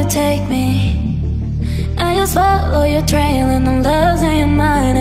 you take me. I just follow your trail and I'm losing your mind.